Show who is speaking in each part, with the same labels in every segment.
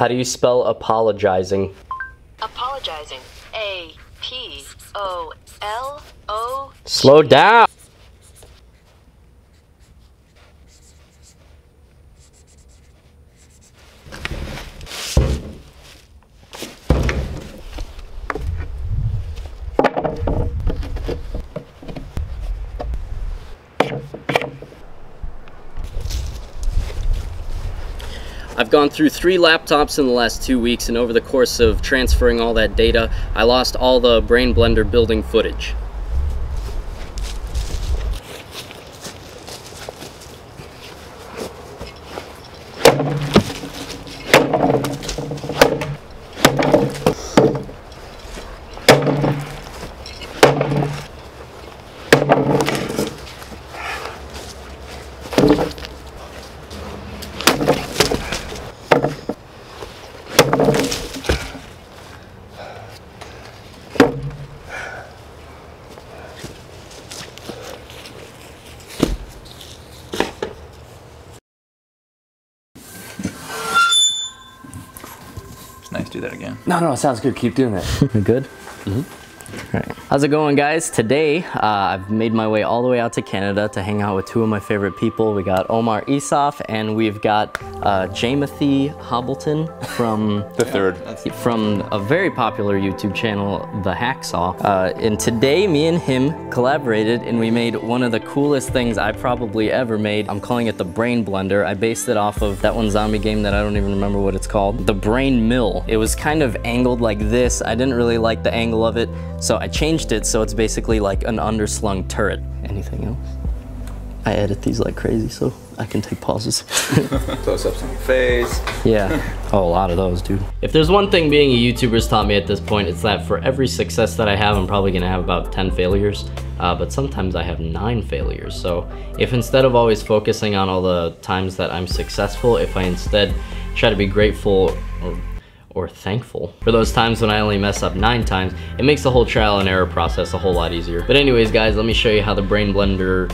Speaker 1: How do you spell apologizing?
Speaker 2: Apologizing. A P O L O.
Speaker 1: Slow down. I've gone through three laptops in the last two weeks and over the course of transferring all that data, I lost all the Brain Blender building footage.
Speaker 3: Do that again.
Speaker 4: No, no, it sounds good. Keep doing that.
Speaker 1: We good? Alright. How's it going guys? Today, uh, I've made my way all the way out to Canada to hang out with two of my favorite people. We got Omar Isuf and we've got uh, Jamothy Hobbleton from
Speaker 4: The third.
Speaker 1: from a very popular YouTube channel, The Hacksaw. Uh, and today, me and him collaborated and we made one of the coolest things I probably ever made. I'm calling it the Brain Blender. I based it off of that one zombie game that I don't even remember what it's called. The Brain Mill. It was kind of angled like this. I didn't really like the angle of it, so I changed it so it's basically like an underslung turret. Anything else? I edit these like crazy, so I can take pauses.
Speaker 3: Close ups on your face.
Speaker 1: Yeah. Oh, a lot of those, dude. If there's one thing being a YouTuber's taught me at this point, it's that for every success that I have, I'm probably gonna have about 10 failures. Uh, but sometimes I have nine failures. So if instead of always focusing on all the times that I'm successful, if I instead try to be grateful or or thankful for those times when I only mess up nine times, it makes the whole trial and error process a whole lot easier. But anyways, guys, let me show you how the Brain Blender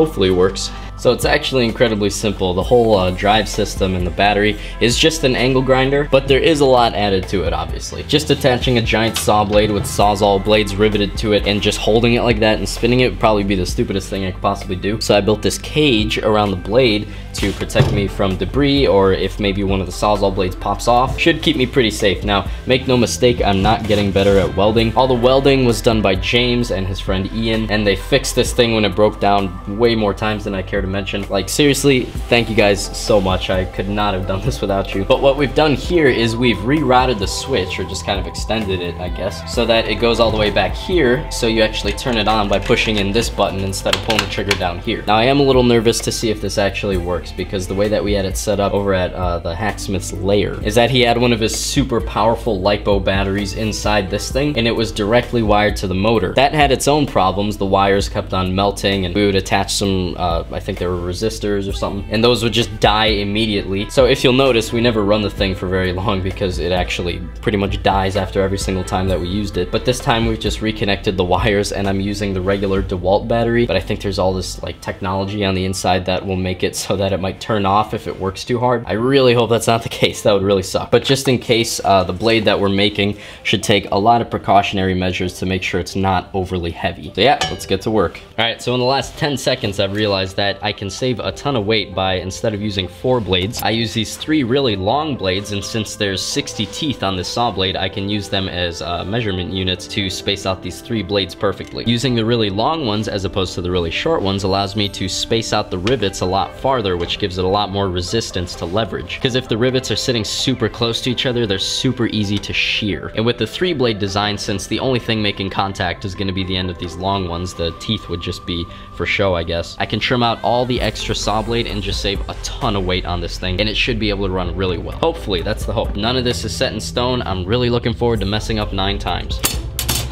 Speaker 1: hopefully works. So it's actually incredibly simple. The whole uh, drive system and the battery is just an angle grinder, but there is a lot added to it, obviously. Just attaching a giant saw blade with sawzall blades riveted to it and just holding it like that and spinning it would probably be the stupidest thing I could possibly do. So I built this cage around the blade to protect me from debris or if maybe one of the sawzall blades pops off. Should keep me pretty safe. Now, make no mistake, I'm not getting better at welding. All the welding was done by James and his friend Ian, and they fixed this thing when it broke down way more times than I care to mention. Like seriously, thank you guys so much. I could not have done this without you. But what we've done here is we've rerouted the switch or just kind of extended it, I guess, so that it goes all the way back here. So you actually turn it on by pushing in this button instead of pulling the trigger down here. Now I am a little nervous to see if this actually works because the way that we had it set up over at uh, the Hacksmith's lair is that he had one of his super powerful LiPo batteries inside this thing and it was directly wired to the motor. That had its own problems. The wires kept on melting and we would attach some, uh, I think they were resistors or something, and those would just die immediately. So if you'll notice, we never run the thing for very long because it actually pretty much dies after every single time that we used it. But this time we've just reconnected the wires and I'm using the regular DeWalt battery, but I think there's all this like technology on the inside that will make it so that it might turn off if it works too hard. I really hope that's not the case. That would really suck. But just in case, uh, the blade that we're making should take a lot of precautionary measures to make sure it's not overly heavy. So yeah, let's get to work. All right, so in the last 10 seconds, I've realized that I can save a ton of weight by, instead of using four blades, I use these three really long blades, and since there's 60 teeth on this saw blade, I can use them as uh, measurement units to space out these three blades perfectly. Using the really long ones as opposed to the really short ones allows me to space out the rivets a lot farther, which gives it a lot more resistance to leverage. Because if the rivets are sitting super close to each other, they're super easy to shear. And with the three blade design, since the only thing making contact is gonna be the end of these long ones, the teeth would just be for show, I guess. I can trim out all the extra saw blade and just save a ton of weight on this thing, and it should be able to run really well. Hopefully, that's the hope. None of this is set in stone. I'm really looking forward to messing up nine times.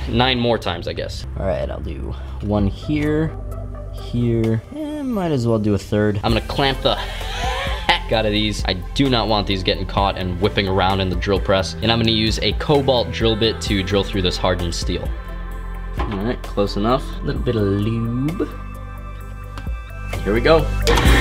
Speaker 1: Nine more times, I guess. All right, I'll do one here, here, might as well do a third. I'm gonna clamp the heck out of these. I do not want these getting caught and whipping around in the drill press. And I'm gonna use a cobalt drill bit to drill through this hardened steel. All right, close enough. A little bit of lube. Here we go.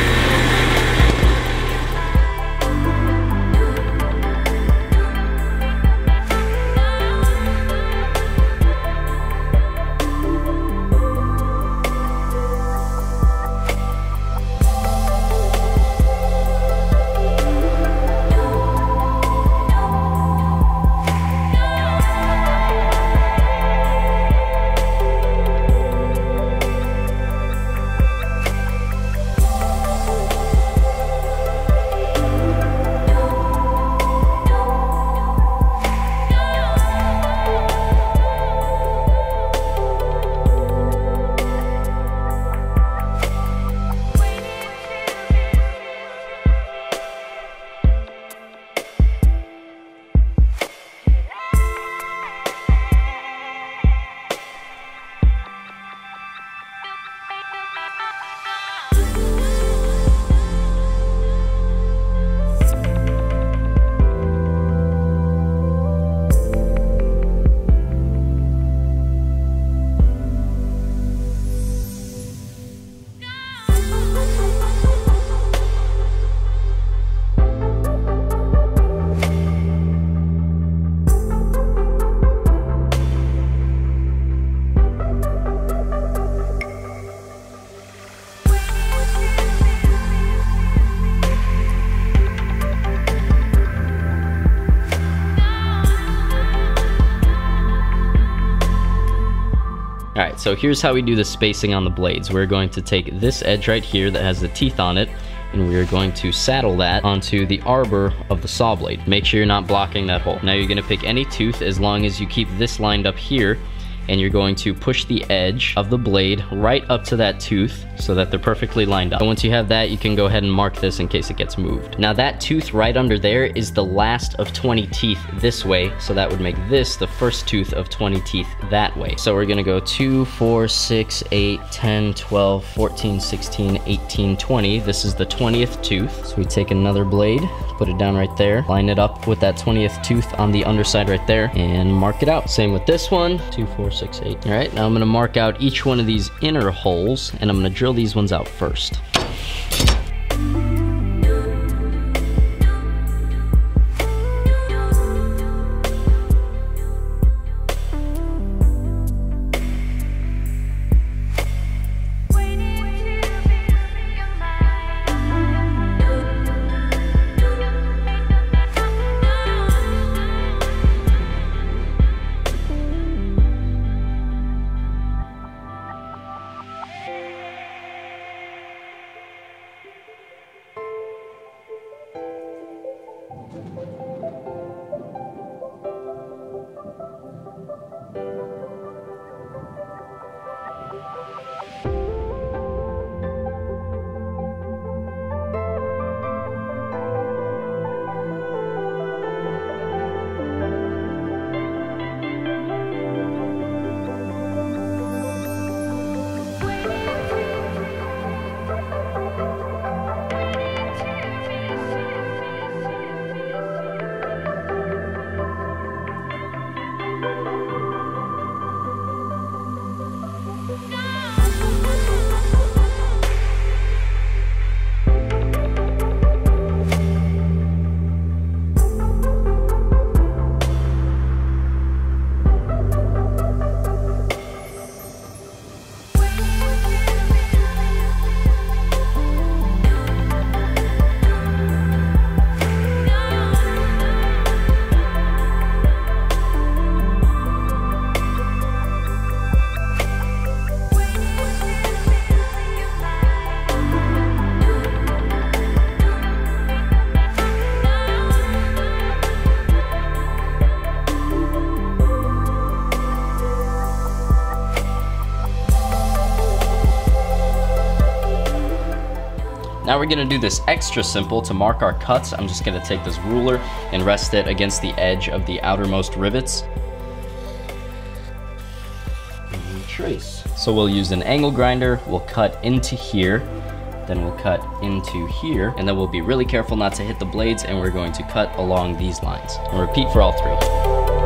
Speaker 1: All right, so here's how we do the spacing on the blades. We're going to take this edge right here that has the teeth on it, and we are going to saddle that onto the arbor of the saw blade. Make sure you're not blocking that hole. Now you're gonna pick any tooth as long as you keep this lined up here and you're going to push the edge of the blade right up to that tooth so that they're perfectly lined up. And once you have that, you can go ahead and mark this in case it gets moved. Now that tooth right under there is the last of 20 teeth this way, so that would make this the first tooth of 20 teeth that way. So we're gonna go 2, 4, 6, 8, 10, 12, 14, 16, 18, 20. This is the 20th tooth. So we take another blade, put it down right there, line it up with that 20th tooth on the underside right there, and mark it out. Same with this one, 2, 4, six, eight. All right, now I'm gonna mark out each one of these inner holes and I'm gonna drill these ones out first. Now we're gonna do this extra simple to mark our cuts. I'm just gonna take this ruler and rest it against the edge of the outermost rivets. Trace. So we'll use an angle grinder, we'll cut into here, then we'll cut into here, and then we'll be really careful not to hit the blades, and we're going to cut along these lines. And repeat for all three.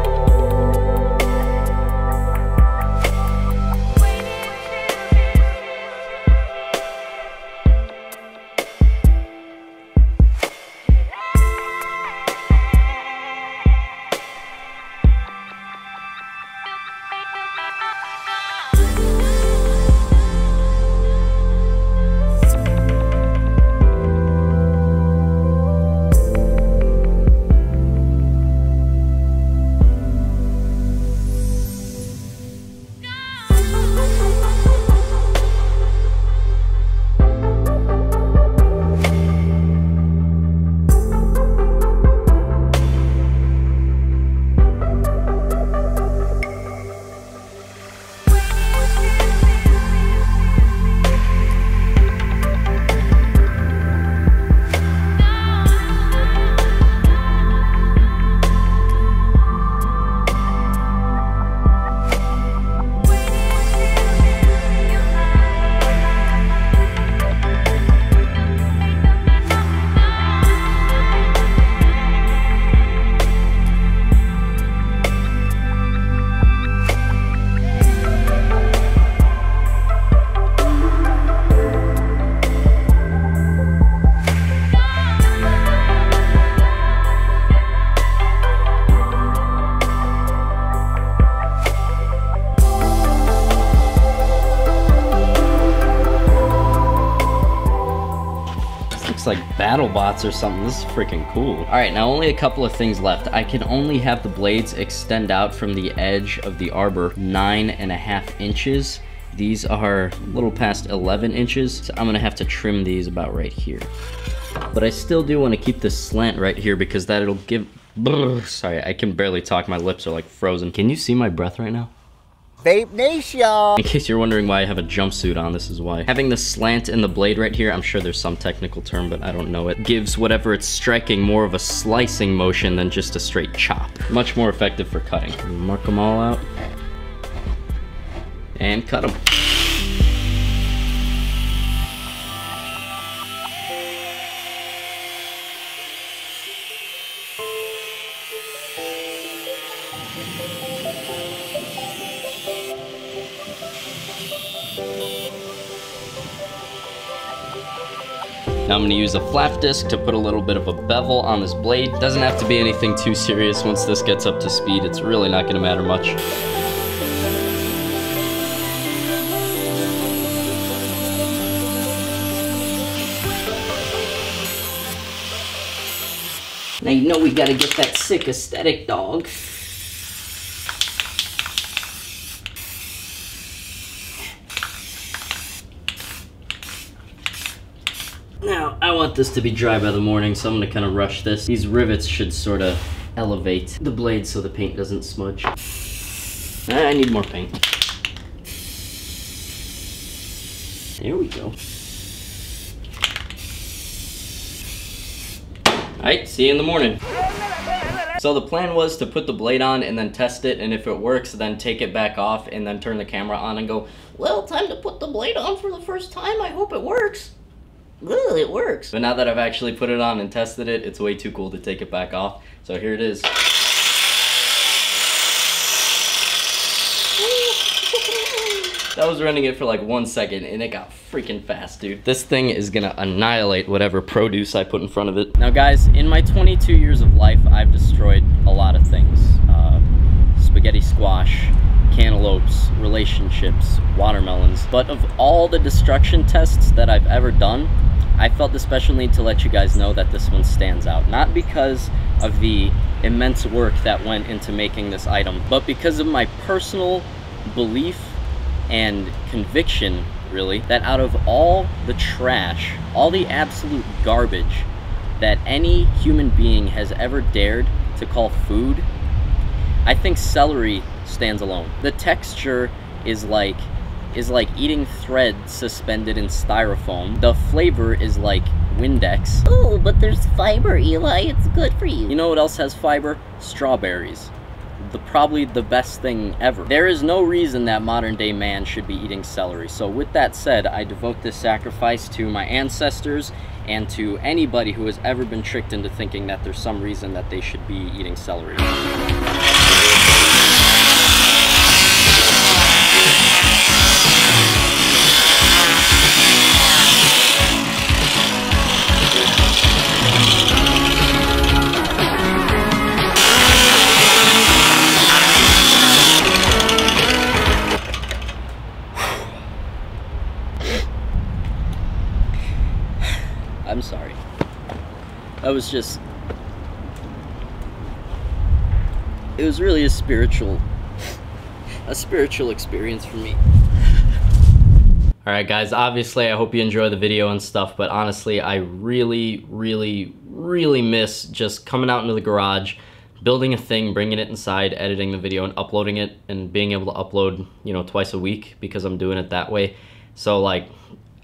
Speaker 1: Battle bots or something. This is freaking cool. All right, now only a couple of things left. I can only have the blades extend out from the edge of the arbor nine and a half inches. These are a little past 11 inches, so I'm gonna have to trim these about right here. But I still do wanna keep this slant right here because that'll give, brr, sorry, I can barely talk. My lips are like frozen. Can you see my breath right now?
Speaker 5: Vape Nation!
Speaker 1: In case you're wondering why I have a jumpsuit on, this is why. Having the slant in the blade right here, I'm sure there's some technical term, but I don't know it, gives whatever it's striking more of a slicing motion than just a straight chop. Much more effective for cutting. Mark them all out. And cut them. I'm gonna use a flap disc to put a little bit of a bevel on this blade. Doesn't have to be anything too serious. Once this gets up to speed, it's really not gonna matter much. Now you know we gotta get that sick aesthetic, dog. Now, I want this to be dry by the morning, so I'm gonna kind of rush this. These rivets should sort of elevate the blade so the paint doesn't smudge. Ah, I need more paint. There we go. Alright, see you in the morning. So the plan was to put the blade on and then test it, and if it works, then take it back off and then turn the camera on and go, well, time to put the blade on for the first time, I hope it works. Ugh, it works. But now that I've actually put it on and tested it, it's way too cool to take it back off. So here it is. That was running it for like one second and it got freaking fast, dude. This thing is gonna annihilate whatever produce I put in front of it. Now guys, in my 22 years of life, I've destroyed a lot of things. Uh, spaghetti squash, cantaloupes, relationships, watermelons. But of all the destruction tests that I've ever done, I felt the special need to let you guys know that this one stands out. Not because of the immense work that went into making this item, but because of my personal belief and conviction, really, that out of all the trash, all the absolute garbage that any human being has ever dared to call food, I think celery stands alone. The texture is like is like eating thread suspended in styrofoam. The flavor is like Windex.
Speaker 6: Oh, but there's fiber, Eli. It's good for you.
Speaker 1: You know what else has fiber? Strawberries. The probably the best thing ever. There is no reason that modern day man should be eating celery. So with that said, I devote this sacrifice to my ancestors and to anybody who has ever been tricked into thinking that there's some reason that they should be eating celery. I'm sorry. I was just. It was really a spiritual. A spiritual experience for me. Alright guys, obviously I hope you enjoy the video and stuff, but honestly I really, really, really miss just coming out into the garage, building a thing, bringing it inside, editing the video and uploading it, and being able to upload, you know, twice a week because I'm doing it that way. So like,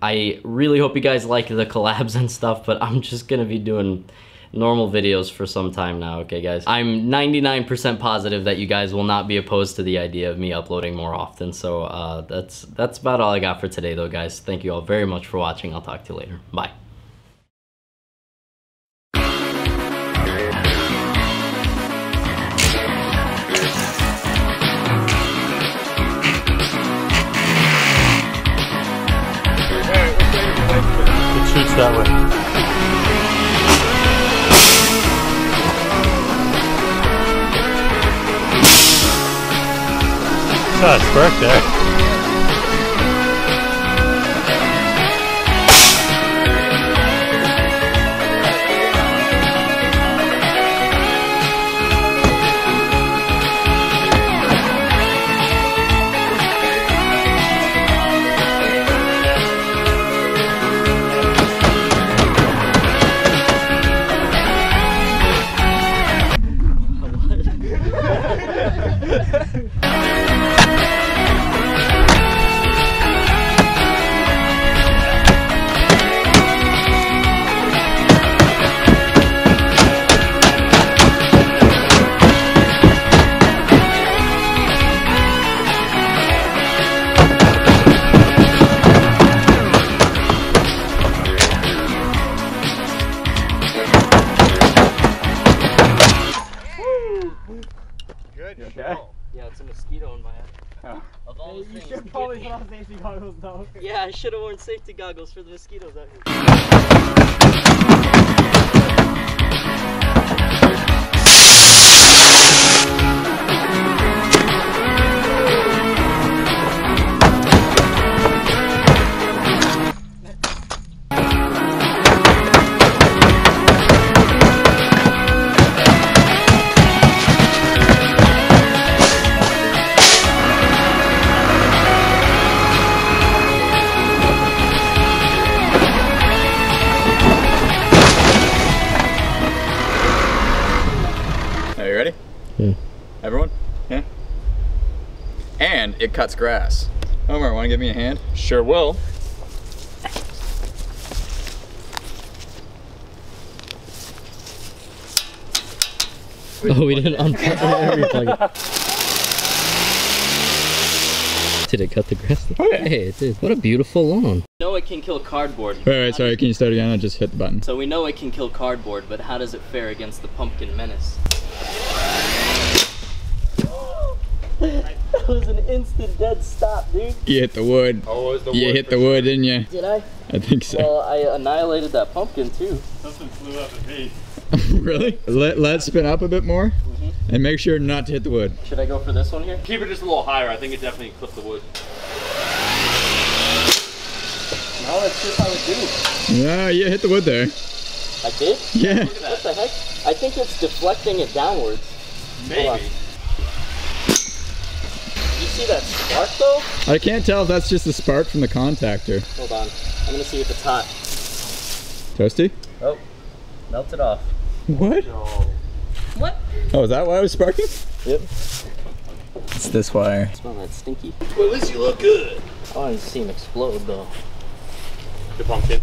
Speaker 1: I really hope you guys like the collabs and stuff, but I'm just gonna be doing normal videos for some time now, okay guys? I'm 99% positive that you guys will not be opposed to the idea of me uploading more often, so uh, that's, that's about all I got for today though, guys. Thank you all very much for watching. I'll talk to you later. Bye.
Speaker 7: That way. Shots correct there.
Speaker 1: Of all the things, get-
Speaker 5: safety goggles though.
Speaker 1: Yeah, I should have worn safety goggles for the mosquitoes out here.
Speaker 3: It cuts grass. Omar, want to give me a hand?
Speaker 7: Sure will.
Speaker 1: Oh, we didn't unplug it. Replug. Did it cut the grass?
Speaker 3: Oh, yeah.
Speaker 1: Hey, it did. What a beautiful lawn. know it can kill cardboard.
Speaker 3: Wait, wait, sorry, can you start again? I just hit the button.
Speaker 1: So we know it can kill cardboard, but how does it fare against the pumpkin menace? that was an instant dead stop, dude.
Speaker 3: You hit the wood.
Speaker 7: Oh, it the
Speaker 3: You
Speaker 7: wood
Speaker 3: hit
Speaker 7: for
Speaker 3: the wood, didn't you?
Speaker 1: Did I?
Speaker 3: I think so.
Speaker 1: Well, I annihilated that pumpkin too.
Speaker 7: Something flew up at me.
Speaker 3: really? Let, let it spin up a bit more. Mm-hmm. And make sure not to hit the wood.
Speaker 1: Should I go for this one here?
Speaker 7: Keep it just a little higher. I think it definitely clipped the wood.
Speaker 1: No, that's just how it do.
Speaker 3: Yeah, you hit the wood there.
Speaker 1: I did?
Speaker 3: Yeah.
Speaker 1: What the heck? I think it's deflecting it downwards. Hold on.
Speaker 7: Maybe.
Speaker 1: You see that spark though?
Speaker 3: I can't tell if that's just a spark from the contactor.
Speaker 1: Hold on. I'm gonna see if it's hot.
Speaker 3: Toasty?
Speaker 1: Oh, melted off.
Speaker 3: What?
Speaker 6: What?
Speaker 3: Oh, is that why it was sparking?
Speaker 1: Yep.
Speaker 3: It's this wire.
Speaker 1: Smell that stinky.
Speaker 7: Well, at least you look good.
Speaker 1: Oh, I want to see him explode though.
Speaker 7: The pumpkin.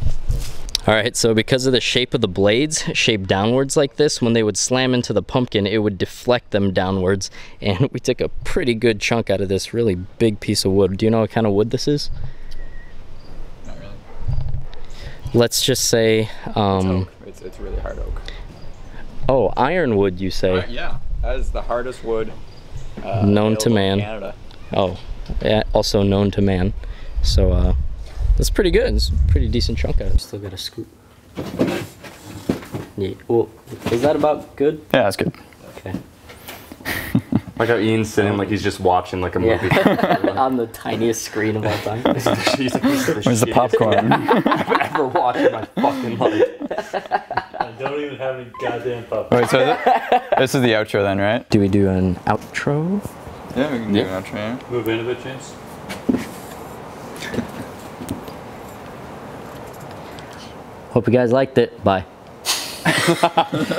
Speaker 1: All right, so because of the shape of the blades, shaped downwards like this, when they would slam into the pumpkin, it would deflect them downwards. And we took a pretty good chunk out of this really big piece of wood. Do you know what kind of wood this is?
Speaker 3: Not really.
Speaker 1: Let's just say, um,
Speaker 3: It's, it's really hard oak.
Speaker 1: oh, ironwood, you say?
Speaker 3: Uh, yeah, that is the hardest wood uh,
Speaker 1: Known to man.
Speaker 3: Canada.
Speaker 1: Oh, yeah, also known to man. So, uh, that's pretty good. It's a pretty decent chunk out of it. Still got a scoop. Yeah, well, is that about good?
Speaker 3: Yeah, that's good.
Speaker 1: Okay.
Speaker 4: Like how Ian's sitting like he's just watching like a movie.
Speaker 1: On the tiniest screen of all time.
Speaker 4: he's like, this is
Speaker 3: Where's the popcorn?
Speaker 4: I've ever watched in my fucking life.
Speaker 7: I don't even have any goddamn popcorn.
Speaker 3: Wait, so th- this is the outro then, right?
Speaker 1: Do we do an outro?
Speaker 3: Yeah, we can do an outro. Yeah.
Speaker 7: Move in a bit, James.
Speaker 1: Hope you guys liked it. Bye.